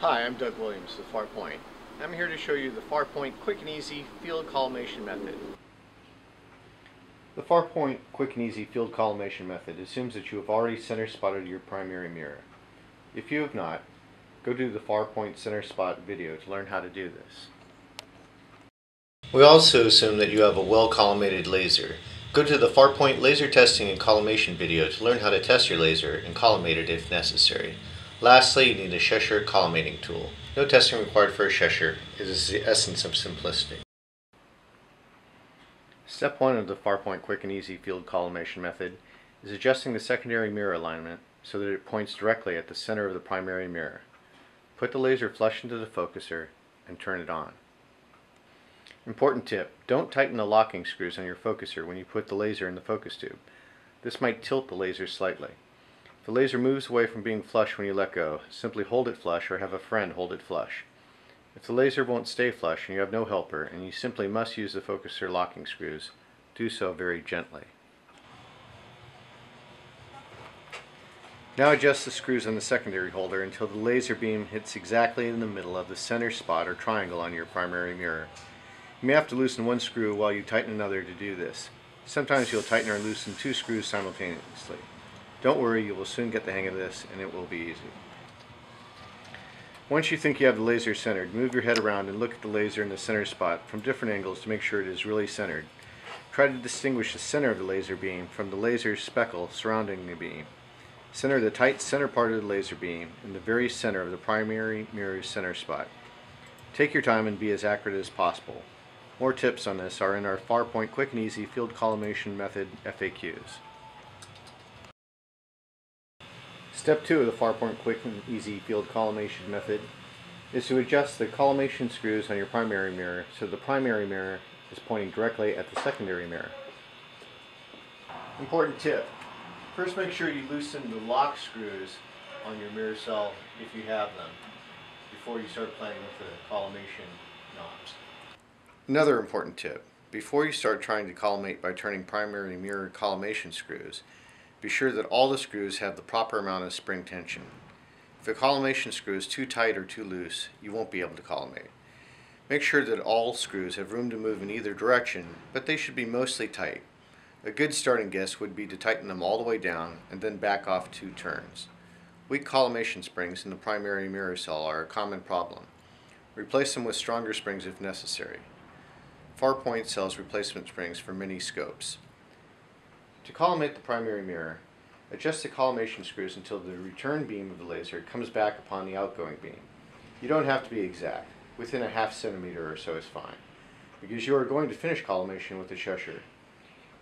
Hi, I'm Doug Williams with Farpoint. I'm here to show you the Farpoint quick and easy field collimation method. The Farpoint quick and easy field collimation method assumes that you have already center spotted your primary mirror. If you have not, go to the Farpoint center spot video to learn how to do this. We also assume that you have a well collimated laser. Go to the Farpoint laser testing and collimation video to learn how to test your laser and collimate it if necessary. Lastly, you need a Cheshire collimating tool. No testing required for a Cheshire. It is the essence of simplicity. Step 1 of the Farpoint quick and easy field collimation method is adjusting the secondary mirror alignment so that it points directly at the center of the primary mirror. Put the laser flush into the focuser and turn it on. Important tip, don't tighten the locking screws on your focuser when you put the laser in the focus tube. This might tilt the laser slightly. The laser moves away from being flush when you let go. Simply hold it flush or have a friend hold it flush. If the laser won't stay flush and you have no helper and you simply must use the focuser locking screws, do so very gently. Now adjust the screws on the secondary holder until the laser beam hits exactly in the middle of the center spot or triangle on your primary mirror. You may have to loosen one screw while you tighten another to do this. Sometimes you'll tighten or loosen two screws simultaneously. Don't worry, you will soon get the hang of this and it will be easy. Once you think you have the laser centered, move your head around and look at the laser in the center spot from different angles to make sure it is really centered. Try to distinguish the center of the laser beam from the laser speckle surrounding the beam. Center the tight center part of the laser beam in the very center of the primary mirror's center spot. Take your time and be as accurate as possible. More tips on this are in our Farpoint Quick and Easy Field Collimation Method FAQs. Step 2 of the Farpoint Quick and Easy Field Collimation method is to adjust the collimation screws on your primary mirror so the primary mirror is pointing directly at the secondary mirror. Important tip. First make sure you loosen the lock screws on your mirror cell if you have them before you start playing with the collimation knobs. Another important tip. Before you start trying to collimate by turning primary mirror collimation screws, be sure that all the screws have the proper amount of spring tension. If a collimation screw is too tight or too loose, you won't be able to collimate. Make sure that all screws have room to move in either direction, but they should be mostly tight. A good starting guess would be to tighten them all the way down and then back off two turns. Weak collimation springs in the primary mirror cell are a common problem. Replace them with stronger springs if necessary. Farpoint sells replacement springs for many scopes. To collimate the primary mirror, adjust the collimation screws until the return beam of the laser comes back upon the outgoing beam. You don't have to be exact. Within a half centimeter or so is fine, because you are going to finish collimation with the Cheshire.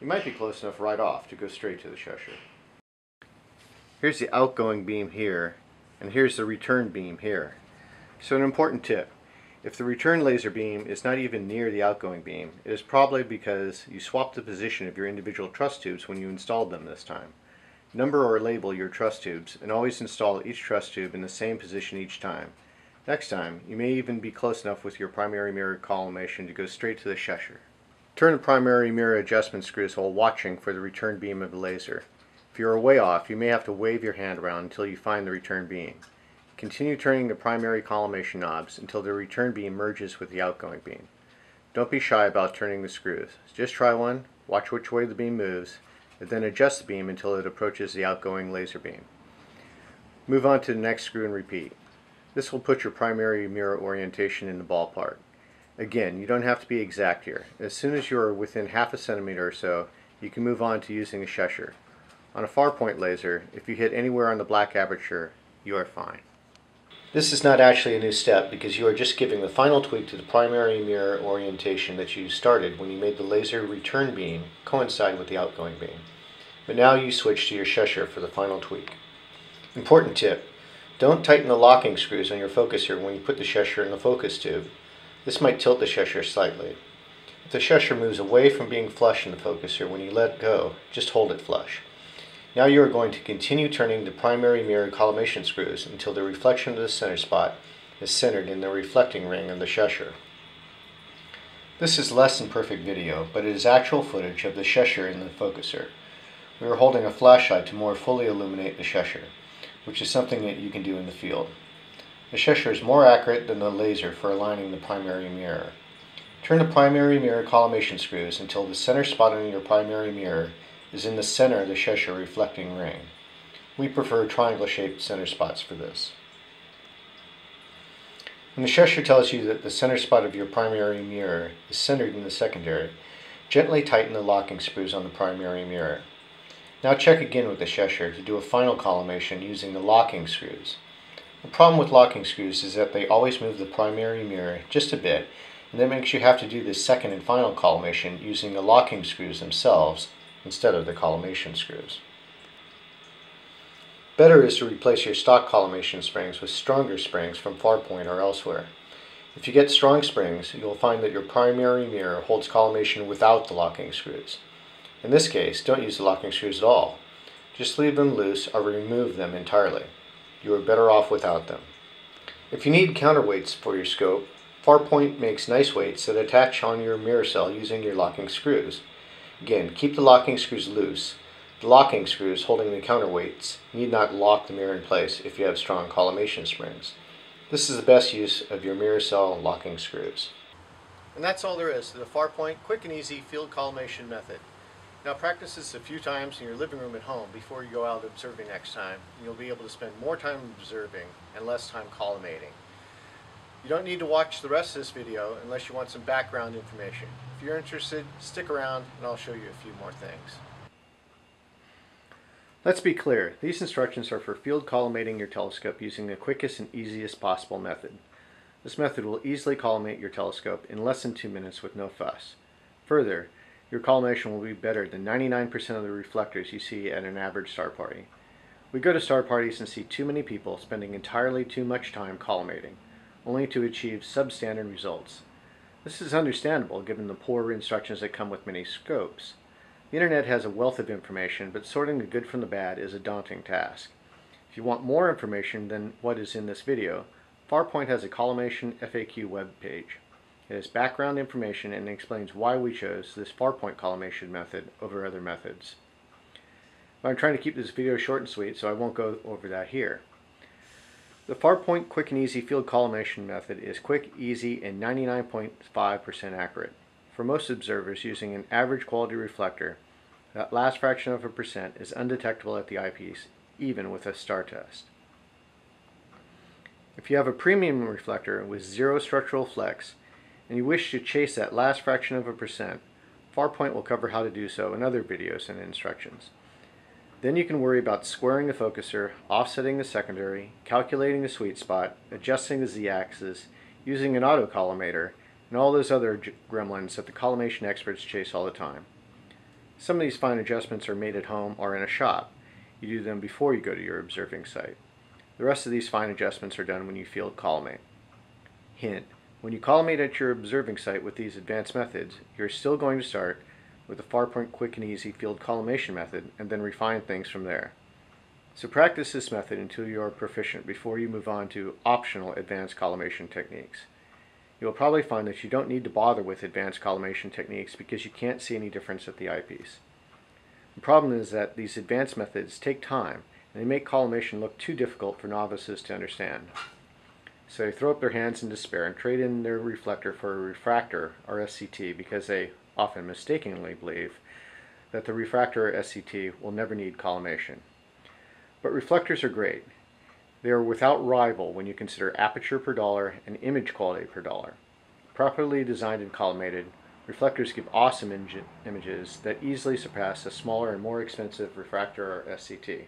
You might be close enough right off to go straight to the Cheshire. Here's the outgoing beam here, and here's the return beam here. So an important tip, if the return laser beam is not even near the outgoing beam, it is probably because you swapped the position of your individual truss tubes when you installed them this time. Number or label your truss tubes and always install each truss tube in the same position each time. Next time, you may even be close enough with your primary mirror collimation to go straight to the Cheshire. Turn the primary mirror adjustment screws while watching for the return beam of the laser. If you are way off, you may have to wave your hand around until you find the return beam. Continue turning the primary collimation knobs until the return beam merges with the outgoing beam. Don't be shy about turning the screws. Just try one, watch which way the beam moves, and then adjust the beam until it approaches the outgoing laser beam. Move on to the next screw and repeat. This will put your primary mirror orientation in the ballpark. Again, you don't have to be exact here. As soon as you are within half a centimeter or so, you can move on to using a Cheshire. On a Farpoint laser, if you hit anywhere on the black aperture, you are fine. This is not actually a new step because you are just giving the final tweak to the primary mirror orientation that you started when you made the laser return beam coincide with the outgoing beam. But now you switch to your Cheshire for the final tweak. Important tip, don't tighten the locking screws on your focuser when you put the Cheshire in the focus tube. This might tilt the Cheshire slightly. If the Cheshire moves away from being flush in the focuser when you let go, just hold it flush. Now you are going to continue turning the primary mirror collimation screws until the reflection of the center spot is centered in the reflecting ring of the Cheshire. This is less than perfect video, but it is actual footage of the Cheshire in the focuser. We are holding a flashlight to more fully illuminate the Cheshire, which is something that you can do in the field. The Cheshire is more accurate than the laser for aligning the primary mirror. Turn the primary mirror collimation screws until the center spot on your primary mirror is in the center of the Cheshire reflecting ring. We prefer triangle-shaped center spots for this. When the Cheshire tells you that the center spot of your primary mirror is centered in the secondary, gently tighten the locking screws on the primary mirror. Now check again with the Cheshire to do a final collimation using the locking screws. The problem with locking screws is that they always move the primary mirror just a bit, and that makes you have to do the second and final collimation using the locking screws themselves instead of the collimation screws. Better is to replace your stock collimation springs with stronger springs from Farpoint or elsewhere. If you get strong springs, you'll find that your primary mirror holds collimation without the locking screws. In this case, don't use the locking screws at all. Just leave them loose or remove them entirely. You are better off without them. If you need counterweights for your scope, Farpoint makes nice weights that attach on your mirror cell using your locking screws. Again, keep the locking screws loose the locking screws holding the counterweights need not lock the mirror in place if you have strong collimation springs. This is the best use of your mirror cell locking screws. And that's all there is to the Farpoint quick and easy field collimation method. Now practice this a few times in your living room at home before you go out observing next time. You'll be able to spend more time observing and less time collimating. You don't need to watch the rest of this video unless you want some background information. You're interested, stick around and I'll show you a few more things. Let's be clear, these instructions are for field collimating your telescope using the quickest and easiest possible method. This method will easily collimate your telescope in less than two minutes with no fuss. Further, your collimation will be better than 99% of the reflectors you see at an average star party. We go to star parties and see too many people spending entirely too much time collimating, only to achieve substandard results. This is understandable given the poor instructions that come with many scopes. The internet has a wealth of information, but sorting the good from the bad is a daunting task. If you want more information than what is in this video, Farpoint has a collimation FAQ web page. It has background information and explains why we chose this Farpoint collimation method over other methods. But I'm trying to keep this video short and sweet, so I won't go over that here. The Farpoint Quick and Easy Field Collimation method is quick, easy, and 99.5% accurate. For most observers using an average quality reflector, that last fraction of a percent is undetectable at the eyepiece, even with a star test. If you have a premium reflector with zero structural flex, and you wish to chase that last fraction of a percent, Farpoint will cover how to do so in other videos and instructions. Then you can worry about squaring the focuser, offsetting the secondary, calculating the sweet spot, adjusting the z-axis, using an auto collimator, and all those other gremlins that the collimation experts chase all the time. Some of these fine adjustments are made at home or in a shop. You do them before you go to your observing site. The rest of these fine adjustments are done when you field collimate. Hint, when you collimate at your observing site with these advanced methods, you're still going to start with the Farpoint Quick and Easy field collimation method and then refine things from there. So practice this method until you are proficient before you move on to optional advanced collimation techniques you will probably find that you don't need to bother with advanced collimation techniques because you can't see any difference at the eyepiece. The problem is that these advanced methods take time and they make collimation look too difficult for novices to understand. So they throw up their hands in despair and trade in their reflector for a refractor or SCT because they often mistakenly believe that the refractor or SCT will never need collimation. But reflectors are great they are without rival when you consider aperture per dollar and image quality per dollar. Properly designed and collimated, reflectors give awesome images that easily surpass a smaller and more expensive refractor or SCT.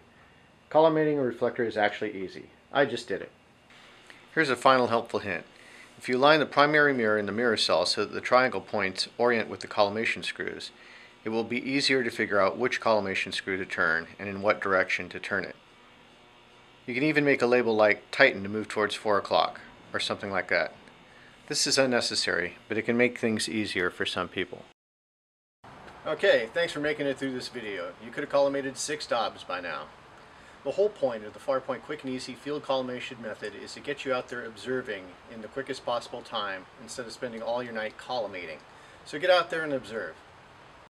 Collimating a reflector is actually easy. I just did it. Here's a final helpful hint. If you line the primary mirror in the mirror cell so that the triangle points orient with the collimation screws, it will be easier to figure out which collimation screw to turn and in what direction to turn it. You can even make a label like Tighten to move towards 4 o'clock, or something like that. This is unnecessary, but it can make things easier for some people. Okay, thanks for making it through this video. You could have collimated six Dobs by now. The whole point of the Farpoint Quick and Easy Field Collimation method is to get you out there observing in the quickest possible time instead of spending all your night collimating. So get out there and observe.